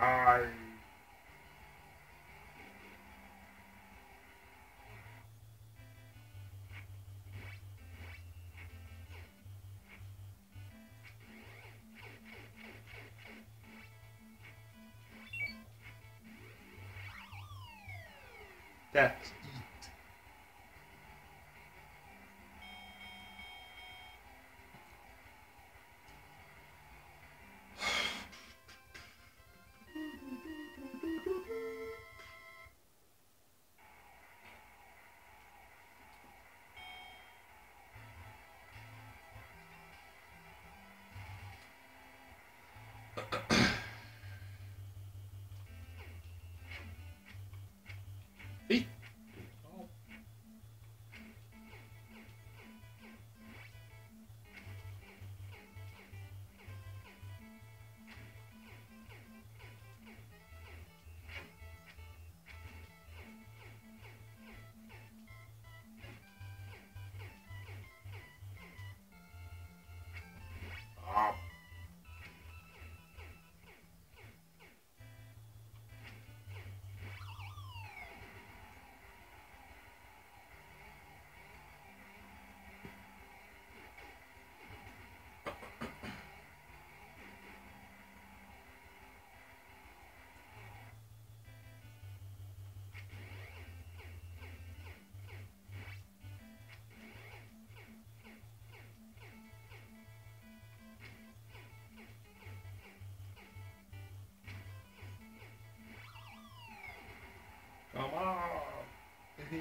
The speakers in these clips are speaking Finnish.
Die. That's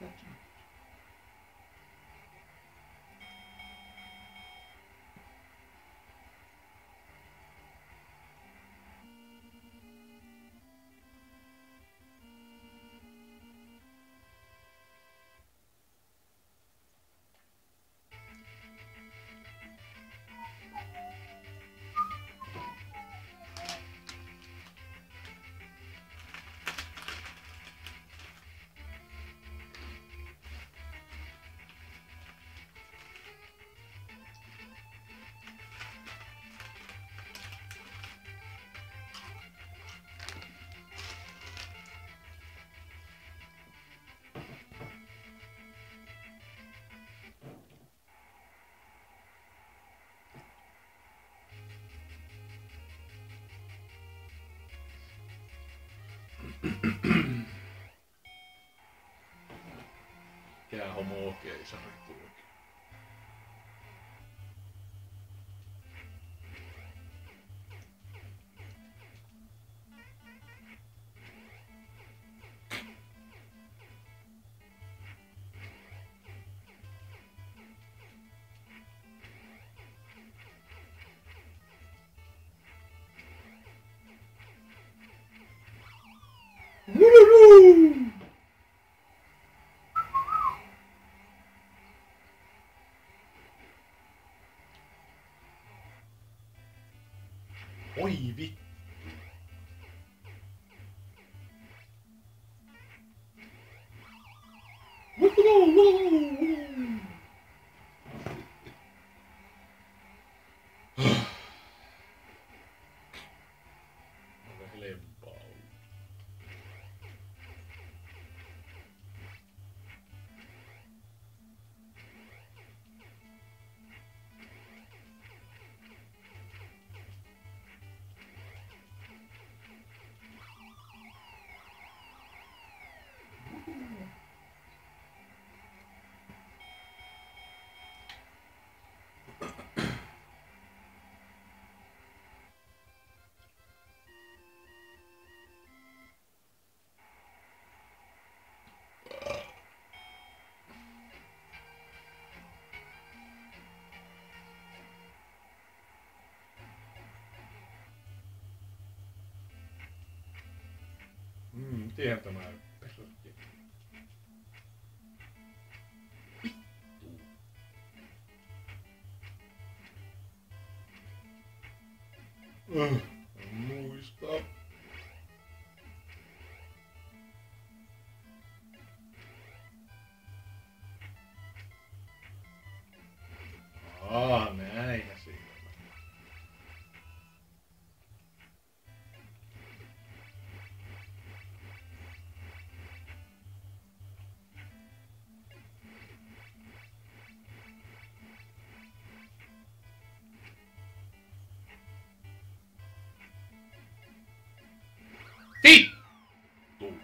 Gotcha. Mikä homo keisari tuokin. Oi iyi bir tema присутствие. Ugh. Vittu!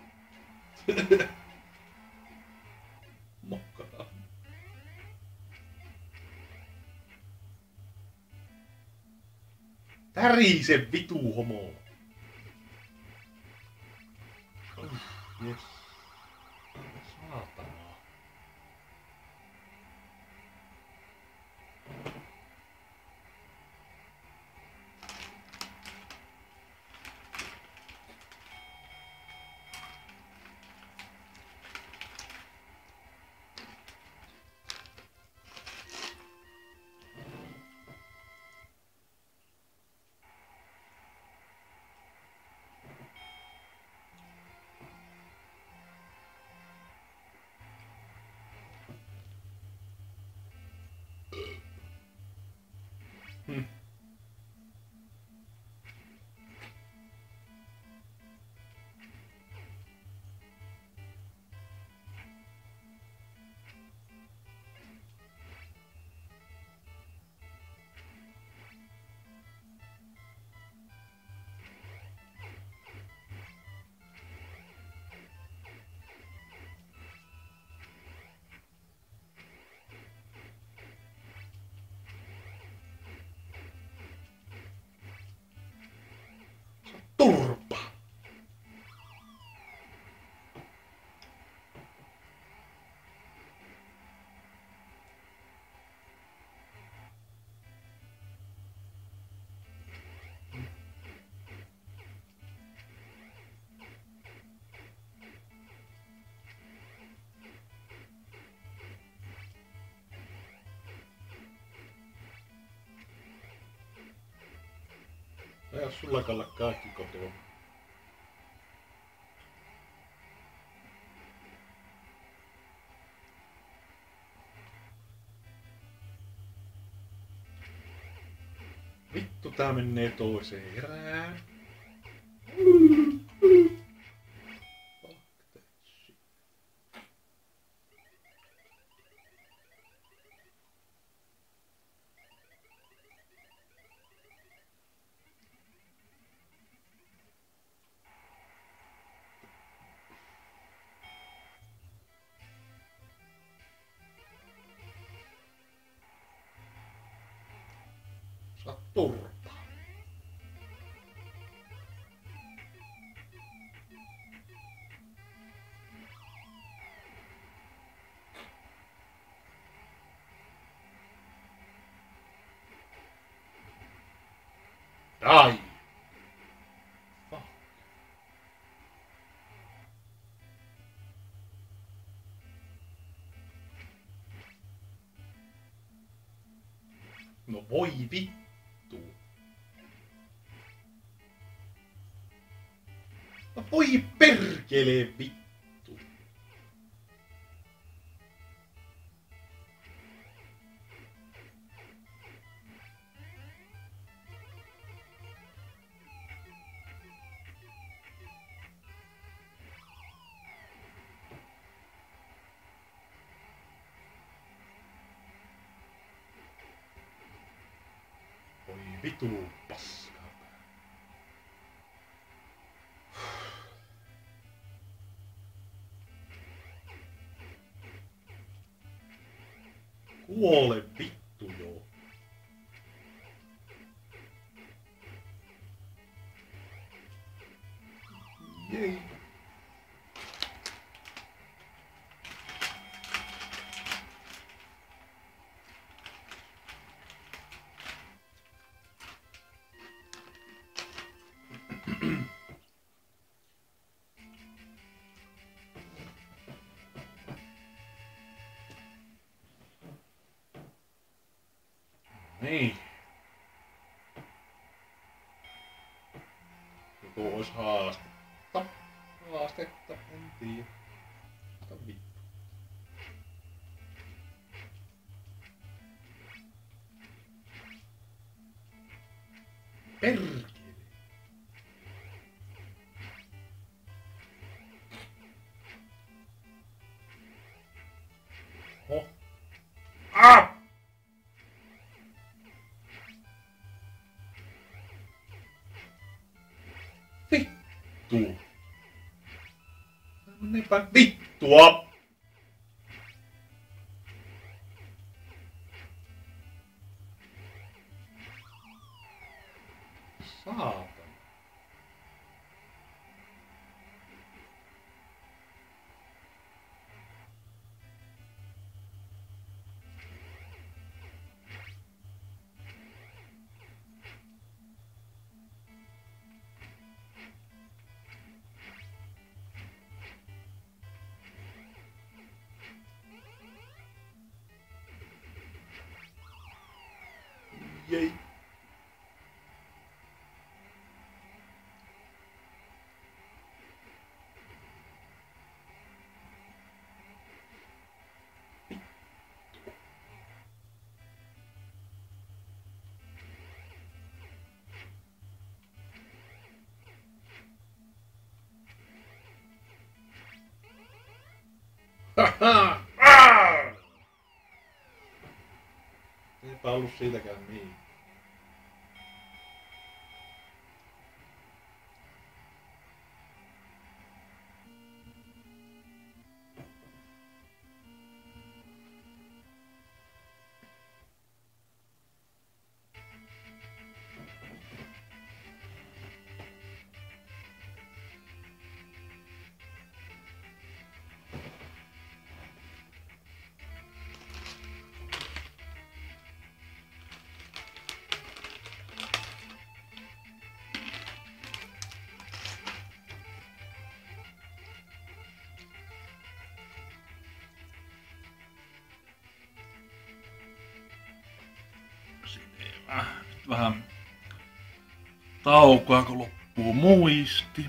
Mokkaa. Tärise vitu homo. Yes. Aja sulla kalla kaikki kotoa. Vittu tää menee toiseen erään. だと思った。第のボイビ voi perkele vittu. Voi vitu paska. Wallet. Niin. Joku ois haastetta. Haastetta, en tiedä. Mutta vittu. Perkele. Annepä vittua. ah! Paulo cheio da gamei. Vähän taukoa, kun loppuu muisti.